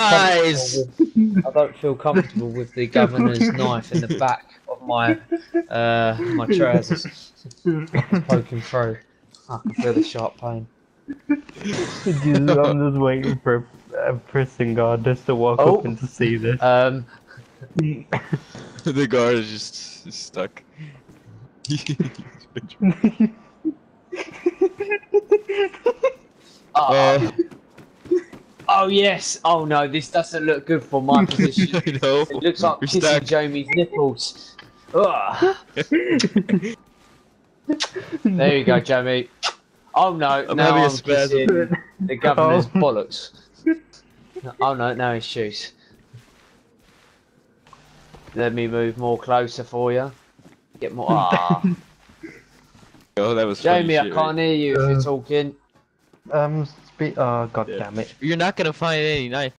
Guys! with- I don't feel comfortable with the governor's knife in the back of my uh, my trousers. It's poking through. I can feel the sharp pain. Jesus, I'm just waiting for a prison guard just to walk Oh. up and to see this. Um, the guard is just stuck. Uh, oh yes. Oh no, this doesn't look good for my position. I know. It looks like We're kissing stuck. Jamie's nipples. There you go, Jamie. Oh no, I'm now I'm kissing the governor's Oh. bollocks. Oh no, now his shoes. Let me move more closer for you. Get more. Ah. Oh, that was funny Jamie, I can't right? hear you if Uh, you're talking. Um, spe- oh god Yeah. damn it. You're not gonna find any knife